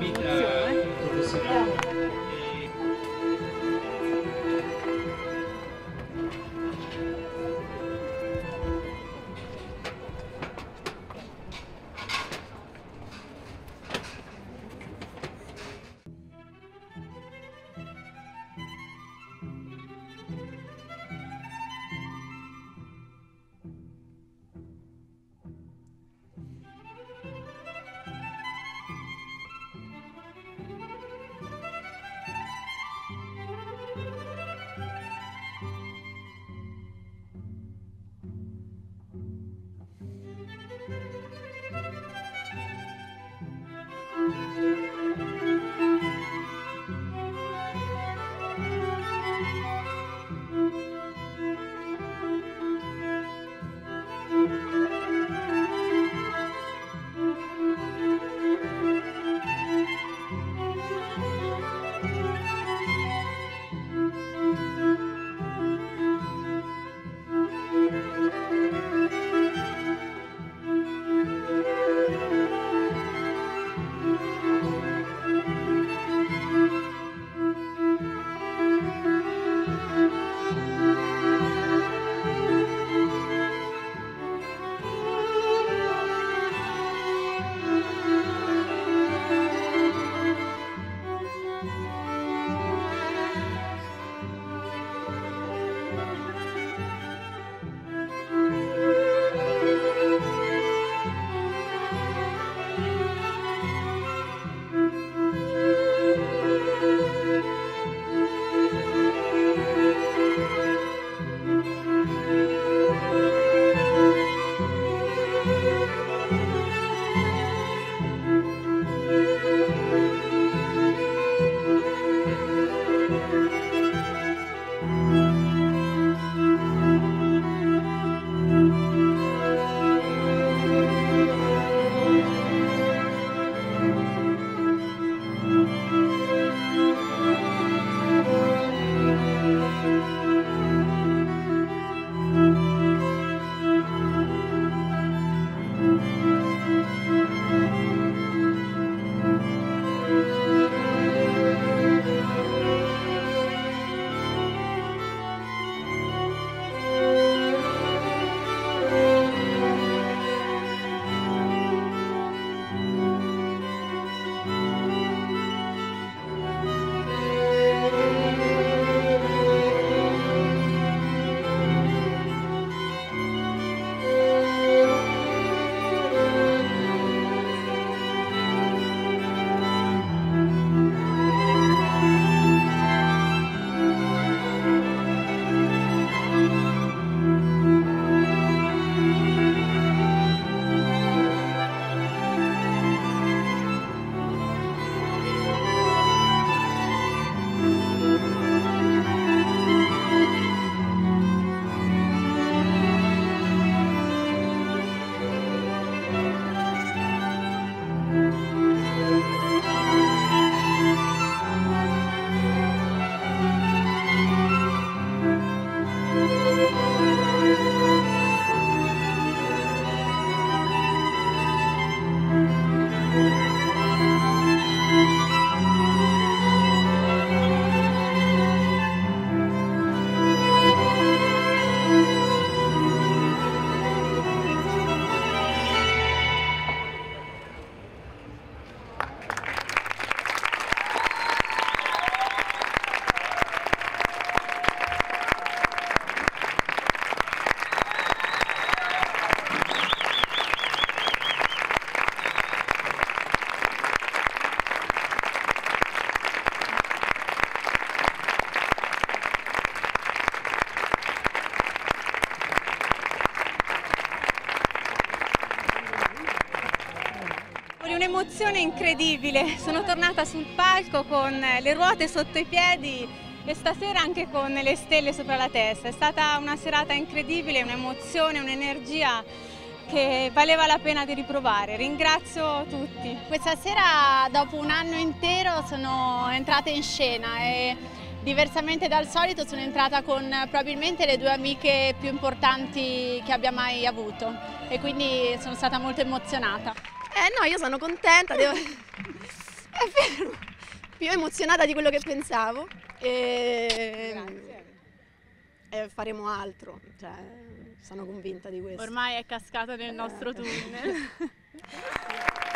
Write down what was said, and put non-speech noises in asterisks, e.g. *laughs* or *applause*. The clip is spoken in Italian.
嗯 un'emozione incredibile. Sono tornata sul palco con le ruote sotto i piedi e stasera anche con le stelle sopra la testa. È stata una serata incredibile, un'emozione, un'energia che valeva la pena di riprovare. Ringrazio tutti. Questa sera dopo un anno intero sono entrata in scena e diversamente dal solito sono entrata con probabilmente le due amiche più importanti che abbia mai avuto e quindi sono stata molto emozionata. Eh no, io sono contenta, devo... *laughs* è vero, più emozionata di quello che pensavo e, e faremo altro, cioè, sono convinta di questo. Ormai è cascata nel nostro tunnel. *laughs*